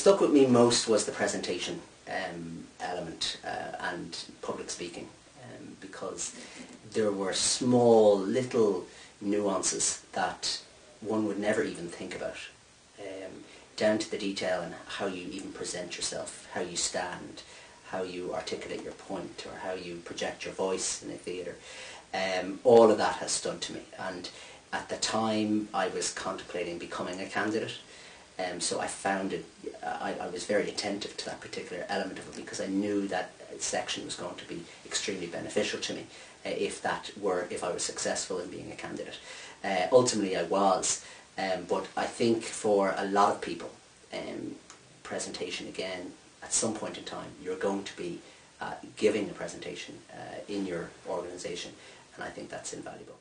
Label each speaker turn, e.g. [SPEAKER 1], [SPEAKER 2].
[SPEAKER 1] stuck with me most was the presentation um, element uh, and public speaking um, because there were small little nuances that one would never even think about um, down to the detail and how you even present yourself, how you stand, how you articulate your point or how you project your voice in a theatre. Um, all of that has stood to me and at the time I was contemplating becoming a candidate um, so I found it, I, I, was very attentive to that particular element of it because I knew that section was going to be extremely beneficial to me uh, if that were, if I was successful in being a candidate. Uh, ultimately I was, um, but I think for a lot of people, um, presentation again, at some point in time, you're going to be uh, giving a presentation uh, in your organisation, and I think that's invaluable.